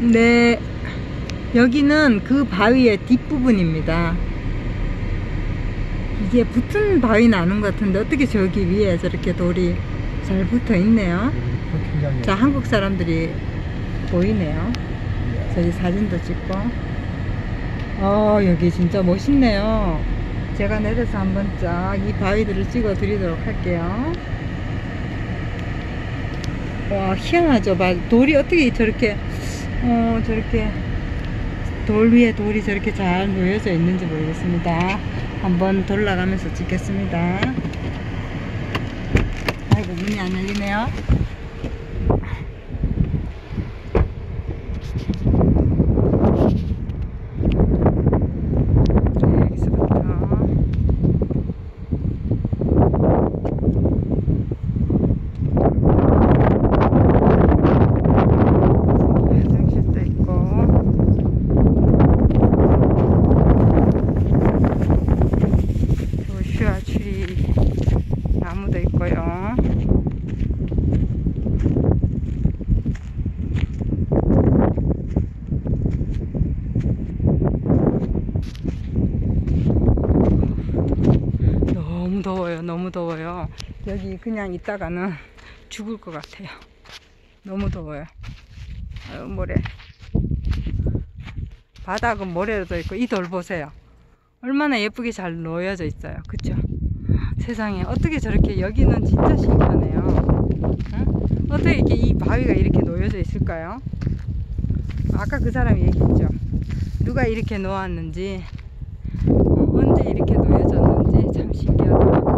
네, 여기는 그 바위의 뒷부분입니다. 이게 붙은 바위는 아닌 것 같은데 어떻게 저기 위에 저렇게 돌이 잘 붙어 있네요. 굉장히 자, 한국 사람들이 보이네요. 저기 사진도 찍고. 어, 여기 진짜 멋있네요. 제가 내려서 한번 쫙 이 바위들을 찍어 드리도록 할게요. 와, 희한하죠? 봐. 돌이 어떻게 저렇게, 어, 저렇게 돌 위에 돌이 저렇게 잘 놓여져 있는지 모르겠습니다. 한번 돌아가면서 찍겠습니다. 아이고, 문이 안 열리네요. 네, 여기서부터 화장실도 있고 조슈아 트리 나무도 너무 더워요. 너무 더워요. 여기 그냥 있다가는 죽을 것 같아요. 너무 더워요. 아유, 모래. 바닥은 모래로 돼 있고 이 돌 보세요. 얼마나 예쁘게 잘 놓여져 있어요. 그쵸? 세상에 어떻게 저렇게 여기는 진짜 신기하네요. 응? 어떻게 이렇게 이 바위가 이렇게 놓여져 있을까요? 아까 그 사람이 얘기했죠. 누가 이렇게 놓았는지 어, 언제 이렇게 놓여졌는지 참 신기하더라고요.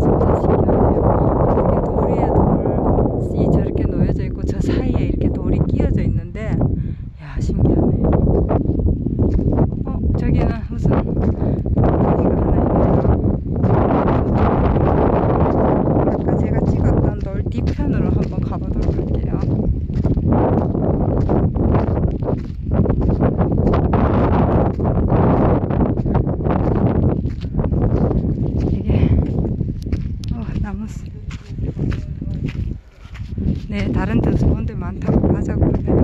진짜 신기하네요. 어떻게 돌 위에 돌이 저렇게 놓여져 있고 저 사이에 이렇게 돌이 끼어져 있는데 야 신기하네요. 어 저기는 무슨 바위가 하나 있네요. 아까 제가 찍었던 돌 뒤편으로 한번 가보도록 할게요. 이게 어 나무 씨. 네 다른 데도 좋은 데 많다고 하자고